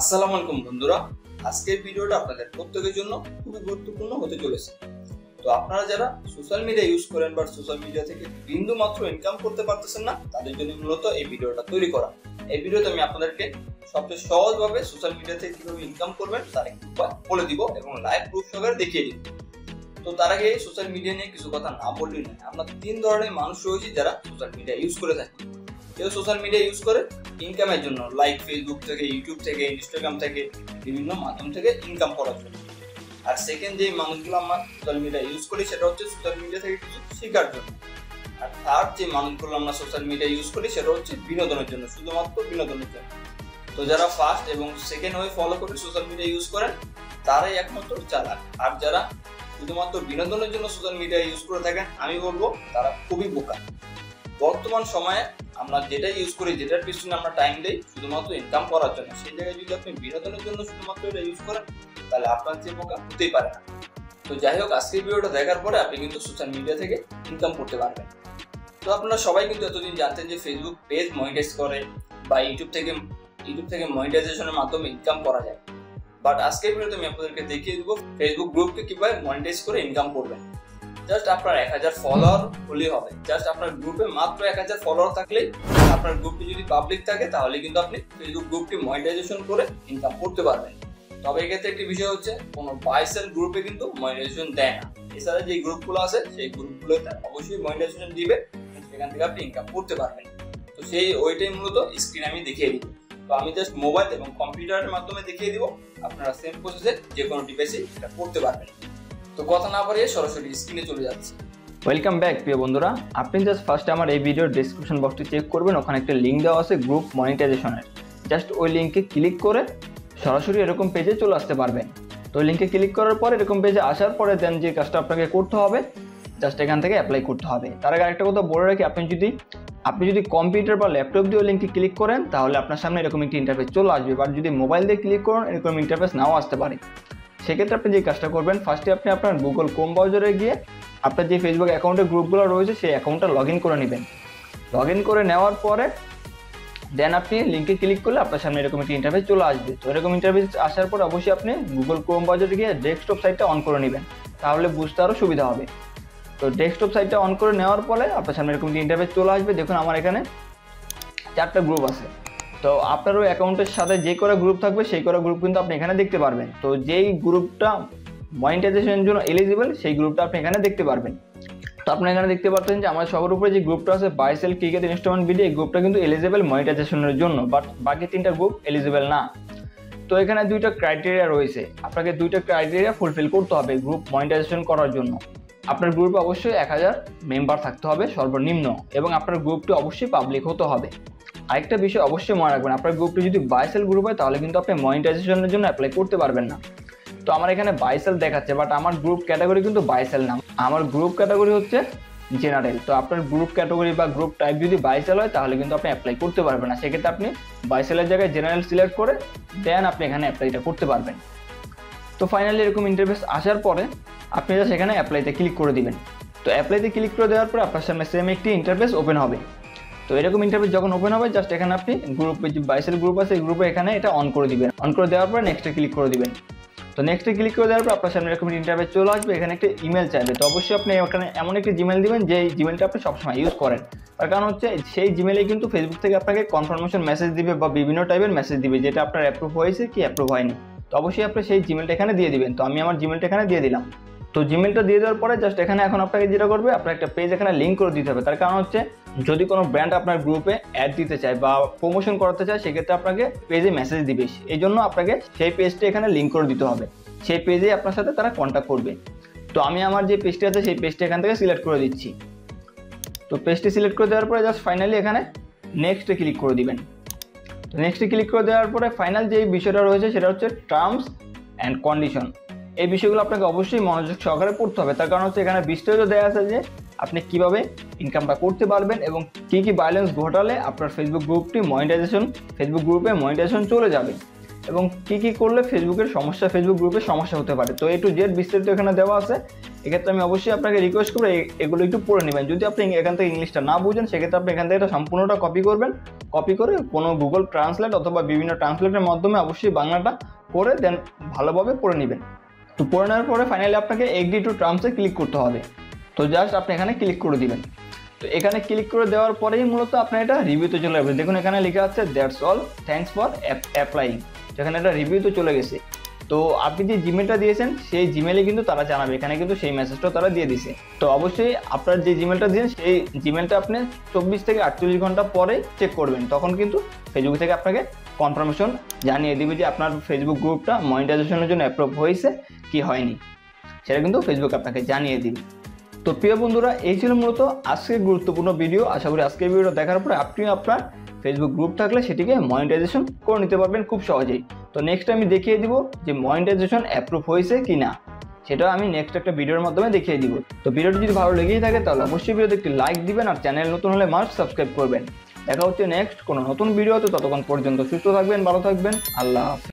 আসসালামু আলাইকুম বন্ধুরা। আজকের ভিডিওটা আপনাদের প্রত্যেকের জন্য খুবই গুরুত্বপূর্ণ হতে চলেছে। তো আপনারা যারা সোশ্যাল মিডিয়া ইউজ করেন বা সোশ্যাল মিডিয়া থেকে বিন্দু মাত্র ইনকাম করতে পারতেছেন না, তাদের জন্য মূলত এই ভিডিওটা তৈরি করা। এই ভিডিওতে আমি আপনাদেরকে সবচেয়ে সহজভাবে সোশ্যাল মিডিয়া থেকে কীভাবে ইনকাম করবেন, তার একটু উপায় বলে দিব এবং লাইভ প্রুফ সহকারে দেখিয়ে দিব। তো তার আগে সোশ্যাল মিডিয়া নিয়ে কিছু কথা না বললেই নয়, আমরা তিন ধরনের মানুষ রয়েছে যারা সোশ্যাল মিডিয়া ইউজ করে থাকে। কেউ সোশ্যাল মিডিয়া ইউজ করে ইনকামের জন্য লাইক ফেসবুক থেকে ইউটিউব থেকে ইনস্টাগ্রাম থেকে, বিভিন্ন মাধ্যম থেকে ইনকাম করার জন্য। আর সেকেন্ড যে মানুষগুলো আমরা সোশ্যাল মিডিয়া ইউজ করি সেটা হচ্ছে সোশ্যাল মিডিয়া থেকে কিছু শেখার জন্য। আর থার্ড যে মানুষগুলো আমরা সোশ্যাল মিডিয়া ইউজ করি সেটা হচ্ছে বিনোদনের জন্য, শুধুমাত্র বিনোদনের জন্য। তো যারা ফার্স্ট এবং সেকেন্ড ওয়ে ফলো করে সোশ্যাল মিডিয়া ইউজ করেন, তারাই একমাত্র চালাক। আর যারা শুধুমাত্র বিনোদনের জন্য সোশ্যাল মিডিয়া ইউজ করে থাকেন, আমি বলব তারা খুবই বোকা। বর্তমান সময়ে আমরা যেটা ইউজ করি, যেটার পিছনে আমরা টাইম দেই, শুধুমাত্র ইনকাম করার জন্য। সেই জায়গায় যদি আপনি বিনোদনের জন্য শুধুমাত্র এটা ইউজ করেন, তাহলে আপনার যে বোকা হতেই পারে না। তো যাই হোক, আজকের ভিডিওটা দেখার পরে আপনি কিন্তু সোশ্যাল মিডিয়া থেকে ইনকাম করতে পারবেন। তো আপনারা সবাই কিন্তু এতদিন জানতেন যে ফেসবুক পেজ মনিটাইজ করে বা ইউটিউব থেকে ইউটিউব থেকে মনিটাইজেশনের মাধ্যমে ইনকাম করা যায়। বাট আজকের ভিডিওতে আমি আপনাদেরকে দেখিয়ে দিব ফেসবুক গ্রুপকে কীভাবে মনিটাইজ করে ইনকাম করবেন। জাস্ট আপনার এক হাজার ফলোয়ার হলেই হবে। জাস্ট আপনার গ্রুপে মাত্র এক হাজার ফলোয়ার থাকলেই আপনার গ্রুপটি যদি পাবলিক থাকে, তাহলে কিন্তু আপনি ফেসবুক গ্রুপটি মনিটাইজেশন করে ইনকাম করতে পারবেন। তবে এক্ষেত্রে একটি বিষয় হচ্ছে, কোনো বাইসেল গ্রুপে কিন্তু মনিটাইজেশন দেয় না। এছাড়া যে গ্রুপগুলো আছে, সেই গ্রুপগুলোতে অবশ্যই মনিটাইজেশন দিবে, সেখান থেকে আপনি ইনকাম করতে পারবেন। তো সেই ওইটাই মূলত স্ক্রিন আমি দেখিয়ে দিব। তো আমি জাস্ট মোবাইল এবং কম্পিউটারের মাধ্যমে দেখিয়ে দিব, আপনারা সেম প্রসেসে যে কোনো ডিভাইসে এটা করতে পারবেন। তো কথা না বাড়িয়ে সরাসরি স্ক্রিনে চলে যাচ্ছি। ওয়েলকাম ব্যাক প্রিয় বন্ধুরা। আপনি জাস্ট ফার্স্ট আমার এই ভিডিওর ডিসক্রিপশন বক্সটি চেক করবেন, ওখানে একটা লিঙ্ক দেওয়া আছে গ্রুপ মনিটাইজেশনের জাস্ট ওই লিঙ্কে ক্লিক করে সরাসরি এরকম পেজে চলে আসতে পারবেন। তো ওই লিঙ্কে ক্লিক করার পর এরকম পেজে আসার পরে দেন যে কাজটা আপনাকে করতে হবে জাস্ট এখান থেকে অ্যাপ্লাই করতে হবে। তার আগে আরেকটা কথা বলে রাখি, আপনি যদি আপনি যদি কম্পিউটার বা ল্যাপটপ দিয়ে ওই লিঙ্কে ক্লিক করেন, তাহলে আপনার সামনে এরকম একটি ইন্টারফেস চলে আসবে। বাট যদি মোবাইল দিয়ে ক্লিক করেন, এরকম ইন্টারফেস নাও আসতে পারে। সেক্ষেত্রে আপনি যে কাজটা করবেন ফার্স্টে আপনি আপনার গুগল ক্রোম ব্রাউজারে গিয়ে আপনার যে ফেসবুক অ্যাকাউন্টের গ্রুপগুলো রয়েছে, সেই অ্যাকাউন্টটা লগ করে নেবেন। লগ করে নেওয়ার পরে দেন আপনি লিঙ্কে ক্লিক করলে আপনার সামনে এরকম একটি ইন্টারফেস চলে আসবে। তো এরকম ইন্টারভিউ আসার পর অবশ্যই আপনি গুগল ক্রোম ব্রাউজারে গিয়ে ডেস্কটপ সাইটটা অন করে নেবেন। তাহলে বুঝতে আরও সুবিধা হবে। তো ডেস্কটপ সাইটটা অন করে নেওয়ার পরে আপনার সামনে এরকম একটি ইন্টারফেস চলে আসবে। দেখুন আমার এখানে চারটা গ্রুপ আছে। তো আপনার ওই অ্যাকাউন্টের সাথে যে করা গ্রুপ থাকবে, সেই করা গ্রুপ কিন্তু আপনি এখানে দেখতে পারবেন। তো যেই গ্রুপটা মনিটাইজেশনের জন্য এলিজিবল সেই গ্রুপটা আপনি এখানে দেখতে পারবেন। তো আপনি এখানে দেখতে পাচ্ছেন যে আমার সবার উপরে যে গ্রুপটা আছে বাইসেল ক্রিকেট ইনস্ট্রুমেন্ট ভিডিও এই গ্রুপটা কিন্তু এলিজিবল মনিটাইজেশনের জন্য বাট বাকি তিনটা গ্রুপ এলিজিবল না। তো এখানে দুইটা ক্রাইটেরিয়া রয়েছে। আপনাকে দুইটা ক্রাইটেরিয়া ফুলফিল করতে হবে গ্রুপ মনিটাইজেশন করার জন্য। আপনার গ্রুপে অবশ্যই এক হাজার মেম্বার থাকতে হবে সর্বনিম্ন, এবং আপনার গ্রুপটি অবশ্যই পাবলিক হতে হবে। আরেকটা বিষয় অবশ্যই মনে রাখবেন, আপনার গ্রুপটি যদি বাইসেল গ্রুপ হয়, তাহলে কিন্তু আপনি মনিটাইজেশনের জন্য অ্যাপ্লাই করতে পারবেন না। তো আমার এখানে বাইসেল দেখাচ্ছে বাট আমার গ্রুপ ক্যাটাগরি কিন্তু বাইসেল না। আমার গ্রুপ ক্যাটাগরি হচ্ছে জেনারেল তো আপনার গ্রুপ ক্যাটাগরি বা গ্রুপ টাইপ যদি বাইসেল হয়, তাহলে কিন্তু আপনি অ্যাপ্লাই করতে পারবেন না। সেক্ষেত্রে আপনি বাইসেলের জায়গায় জেনারেল সিলেক্ট করে দেন আপনি এখানে অ্যাপ্লাইটা করতে পারবেন। তো ফাইনালি এরকম ইন্টারফেস আসার পরে, আপনি জাস্ট এখানে অ্যাপ্লাইতে ক্লিক করে দিবেন। তো অ্যাপ্লাইতে ক্লিক করে দেওয়ার পর আপনার সামনে সেম একটি ইন্টারফেস ওপেন হবে। তো এরকম ইন্টারফেস যখন ওপেন হবে জাস্ট এখানে আপনি গ্রুপ যে বাইসের গ্রুপ আছে, এই গ্রুপে এখানে এটা অন করে দিবেন। অন করে দেওয়ার পর নেক্সটে ক্লিক করে দিবেন। তো নেক্সটে ক্লিক করে দেওয়ার পর আপনার সামনে এরকম ইন্টারফেস চলে আসবে, এখানে একটা ইমেল চাইবে। তো অবশ্যই আপনি এখানে এমন একটি জিমেল দিবেন, যে জিমেলটা আপনি সবসময় ইউজ করেন। তার কারণ হচ্ছে, সেই জিমেলে কিন্তু ফেসবুক থেকে আপনাকে কনফার্মেশন মেসেজ দিবে বা বিভিন্ন টাইপের মেসেজ দিবে, যেটা আপনার অ্যাপ্রুভ হয়েছে কি অ্যাপ্রুভ হয়নি। তো অবশ্যই আপনি সেই জিমেলটা এখানে দিয়ে দিবেন। তো আমি আমার জিমেলটা এখানে দিয়ে দিলাম। তো জিমেলটা দিয়ে দেওয়ার পরে জাস্ট এখানে এখন আপনাকে যেটা করবে, আপনার একটা পেজ এখানে লিঙ্ক করে দিতে হবে। তার কারণ হচ্ছে, যদি কোনো ব্র্যান্ড আপনার গ্রুপে অ্যাড দিতে চায় বা প্রমোশন করাতে চায়, সেক্ষেত্রে আপনাকে পেজে মেসেজ দিবে। এই জন্য আপনাকে সেই পেজটি এখানে লিঙ্ক করে দিতে হবে। সেই পেজে আপনার সাথে তারা কন্ট্যাক্ট করবে। তো আমি আমার যে পেজটি আছে, সেই পেজটি এখান থেকে সিলেক্ট করে দিচ্ছি। তো পেজটি সিলেক্ট করে দেওয়ার পরে জাস্ট ফাইনালি এখানে নেক্সটে ক্লিক করে দিবেন। তো নেক্সটে ক্লিক করে দেওয়ার পরে ফাইনাল যে বিষয়টা রয়েছে, সেটা হচ্ছে টার্মস অ্যান্ড কন্ডিশন এই বিষয়গুলো আপনাকে অবশ্যই মনোযোগ সহকারে পড়তে হবে। তার কারণ হচ্ছে এখানে বিস্তারিত দেওয়া আছে যে আপনি কীভাবে ইনকামটা করতে পারবেন এবং কি কি ব্যালেন্স ঘটালে আপনার ফেসবুক গ্রুপটি মনিটাইজেশন ফেসবুক গ্রুপে মনিটাইজেশন চলে যাবে এবং কি কি করলে ফেসবুকের সমস্যা ফেসবুক গ্রুপের সমস্যা হতে পারে। তো এ টু জেড বিস্তারিত এখানে দেওয়া আছে। এক্ষেত্রে আমি অবশ্যই আপনাকে রিকোয়েস্ট করব এগুলো একটু পড়ে নেবেন। যদি আপনি এখান থেকে ইংলিশটা না বুঝেন, সেক্ষেত্রে আপনি এখান থেকে এটা সম্পূর্ণটা কপি করবেন। কপি করে কোনো গুগল ট্রান্সলেট অথবা বিভিন্ন ট্রান্সলেটের মাধ্যমে অবশ্যই বাংলাটা করে দেন ভালোভাবে পড়ে নেবেন। তো পড়ে নেওয়ার পরে ফাইনালি আপনাকে এগ্রি টু টার্মসে ক্লিক করতে হবে। তো জাস্ট আপনি এখানে ক্লিক করে দিবেন তো এখানে ক্লিক করে দেওয়ার পরেই মূলত আপনার এটা রিভিউতে চলে যাবে দেখুন, এখানে লেখা আছে that's all thanks for applying এখানে এটা রিভিউতে চলে গেছে। তো আপনি যে জিমেলটা দিয়েছেন, সেই জিমেলে কিন্তু তারা জানাবে। এখানে কিন্তু সেই মেসেজটাও তারা দিয়ে দিছে। তো অবশ্যই আপনার যে জিমেলটা দিয়েছেন, সেই জিমেলটা আপনি চব্বিশ থেকে আটচল্লিশ ঘণ্টা পরে চেক করবেন। তখন কিন্তু ফেসবুক থেকে আপনাকে কনফার্মেশন জানিয়ে দিবে যে আপনার ফেসবুক গ্রুপটা মনিটাইজেশনের জন্য অ্যাপ্রুভ হয়েছে কি হয়নি। সেটা কিন্তু ফেসবুক আপনাকে জানিয়ে দিবে। তো প্রিয় বন্ধুরা, এই ছিল মূলত আজকের গুরুত্বপূর্ণ ভিডিও আশা করি আজকের ভিডিওটা দেখার পরে আপনি আপনার ফেসবুক গ্রুপ থাকলে সেটিকে মনিটাইজেশন করে নিতে পারবেন খুব সহজেই। তো নেক্সট আমি দেখিয়ে দিব যে মনিটাইজেশন অ্যাপ্রুভ হয়েছে কি না সেটা আমি নেক্সট একটা ভিডিওর মাধ্যমে দেখিয়ে দিব। তো ভিডিওটি যদি ভালো লেগেই থাকে, তাহলে অবশ্যই ভিডিওতে একটি লাইক দিবেন আর চ্যানেল নতুন হলে মাস্ট সাবস্ক্রাইব করবেন। দেখা হচ্ছে নেক্সট কোনো নতুন ভিডিওতে ততক্ষণ পর্যন্ত সুস্থ থাকবেন, ভালো থাকবেন, আল্লাহ হাফেজ।